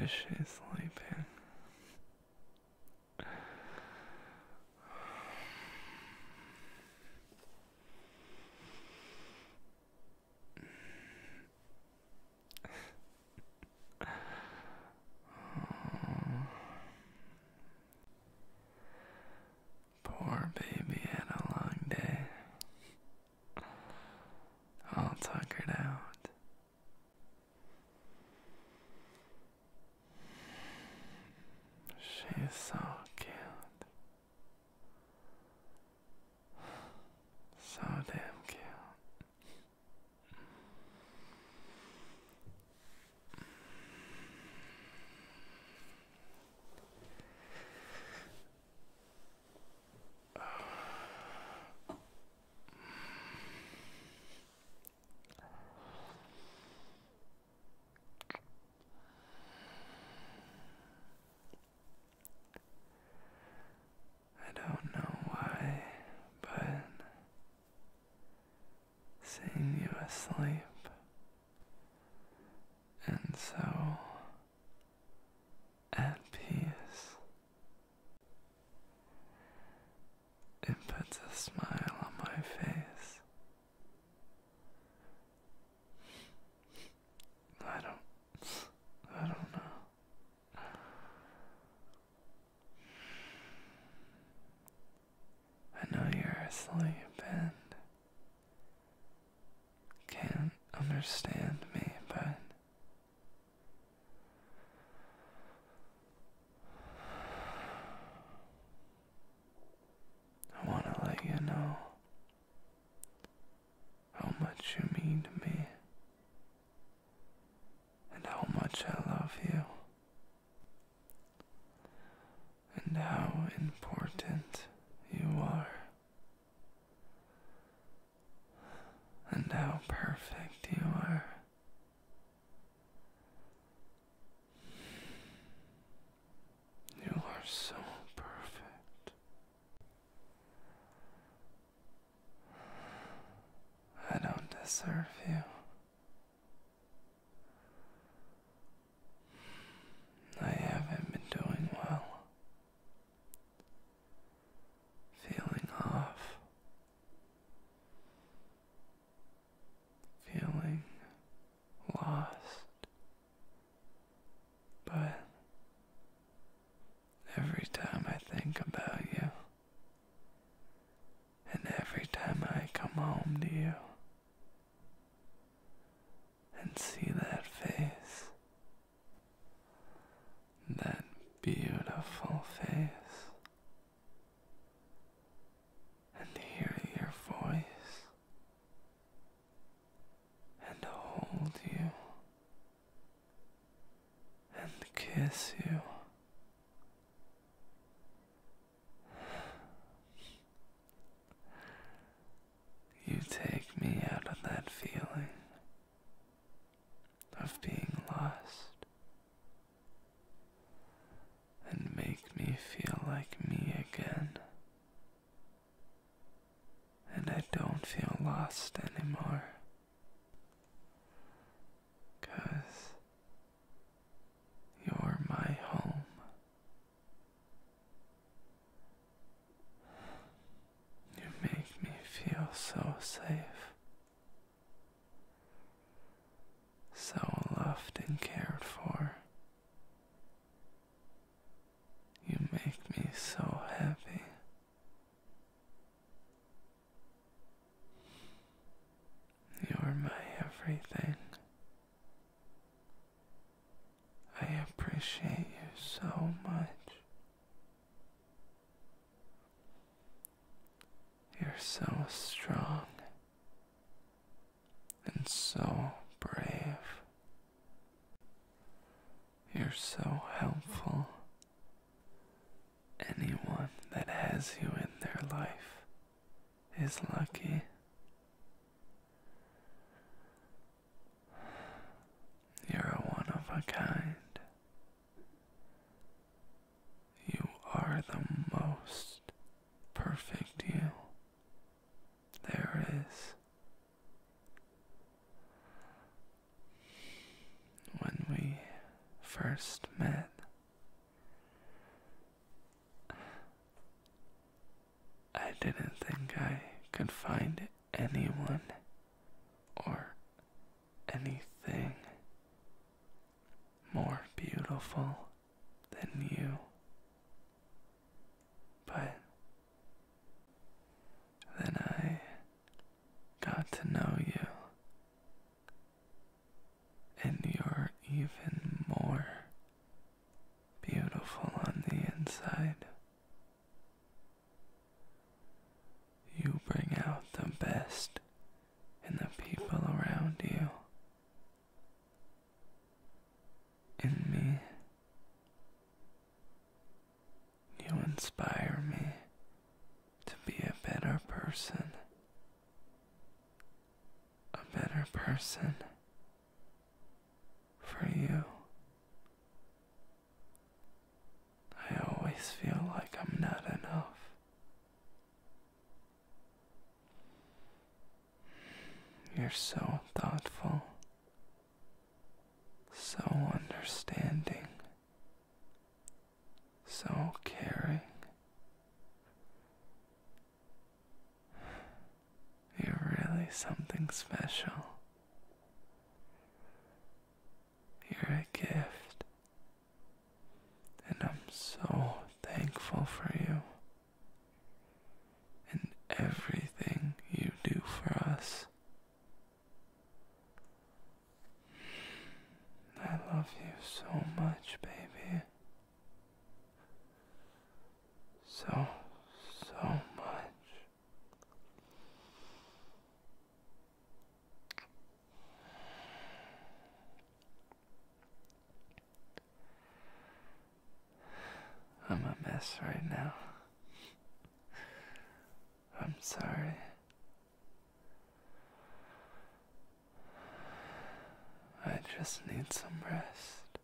Is she sleeping? Poor baby had a long day. All tuckered out. She's so cute. So damn cute. I don't know why, but seeing you asleep and so at peace, it puts a smile on my face. I don't, I don't know. I know you're asleep and understand me, but I want to let you know how much you mean to me and how much I love you and how important you are, and how perfect you are. You are so perfect. I don't deserve you. Every time I think about you, and every time I come home to you. And see that face, that beautiful face, and hear your voice, and hold you, and kiss you. You take me out of that feeling of being lost and make me feel like me again. And I don't feel lost anymore. You're my home. You make me feel so safe, so loved and cared for. You make me so happy. You're my everything. I appreciate you so much. You're so strong and so brave. You're so helpful. Anyone that has you in their life is lucky. first met. I didn't think I could find anyone or anything more beautiful than you. But then I got to know you, and you're even In me, you inspire me to be a better person. A better person for you. I always feel like I'm not enough. You're so thoughtful, so understanding, so caring. You're really something special. You're a gift, and I'm so thankful for you and everything you do for us. I love you so much, baby. So, so much. I'm a mess right now. I'm sorry. I just need some rest.